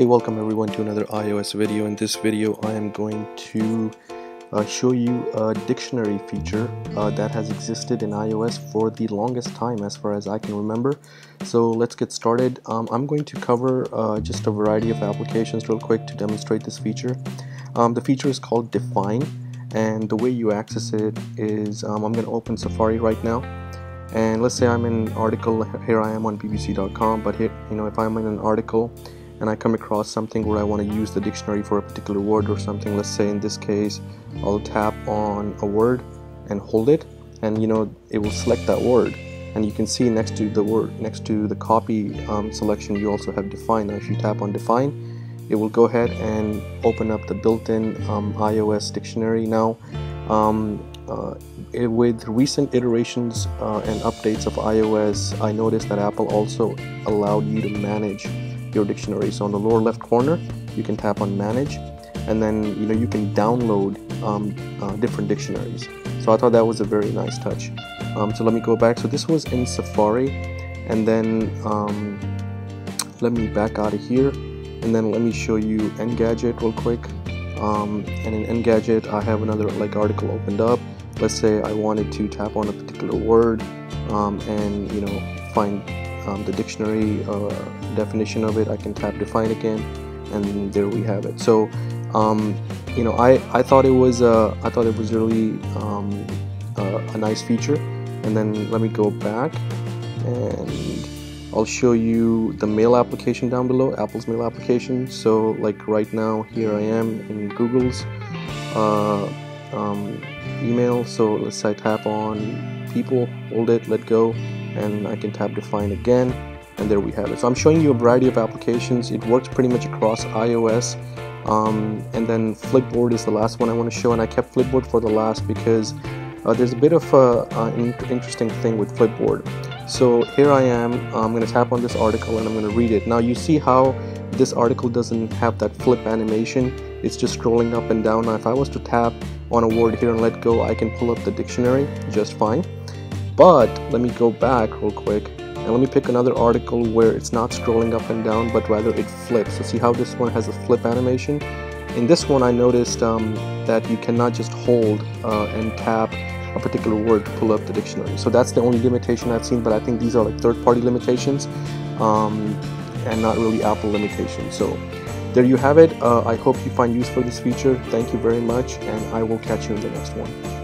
Hey welcome everyone to another iOS video. In this video I am going to uh, show you a dictionary feature uh, that has existed in iOS for the longest time as far as I can remember. So let's get started. Um, I'm going to cover uh, just a variety of applications real quick to demonstrate this feature. Um, the feature is called Define and the way you access it is um, I'm going to open Safari right now and let's say I'm in an article here I am on bbc.com but here you know if I'm in an article and I come across something where I want to use the dictionary for a particular word or something. Let's say in this case I'll tap on a word and hold it and you know it will select that word. And you can see next to the word next to the copy um, selection you also have define. Now if you tap on define it will go ahead and open up the built-in um, iOS dictionary now. Um, uh, it, with recent iterations uh, and updates of iOS I noticed that Apple also allowed you to manage your dictionary. So on the lower left corner, you can tap on manage and then you know you can download um, uh, different dictionaries. So I thought that was a very nice touch. Um, so let me go back. So this was in Safari and then um, let me back out of here and then let me show you Engadget real quick. Um, and in Engadget, I have another like article opened up. Let's say I wanted to tap on a particular word um, and you know find um, the dictionary uh, definition of it I can tap define again and there we have it. So um, you know I, I thought it was uh, I thought it was really um, uh, a nice feature. And then let me go back and I'll show you the mail application down below Apple's mail application. So like right now here I am in Google's uh, um, email. So let's say tap on people hold it let go and I can tap define again and there we have it. So I'm showing you a variety of applications. It works pretty much across iOS. Um, and then Flipboard is the last one I want to show and I kept Flipboard for the last because uh, there's a bit of a, an interesting thing with Flipboard. So here I am I'm going to tap on this article and I'm going to read it. Now you see how this article doesn't have that flip animation. It's just scrolling up and down. Now if I was to tap on a word here and let go I can pull up the dictionary just fine but let me go back real quick and let me pick another article where it's not scrolling up and down but rather it flips. So see how this one has a flip animation? In this one I noticed um, that you cannot just hold uh, and tap a particular word to pull up the dictionary. So that's the only limitation I've seen but I think these are like third-party limitations um, and not really Apple limitations. So there you have it. Uh, I hope you find use for this feature. Thank you very much and I will catch you in the next one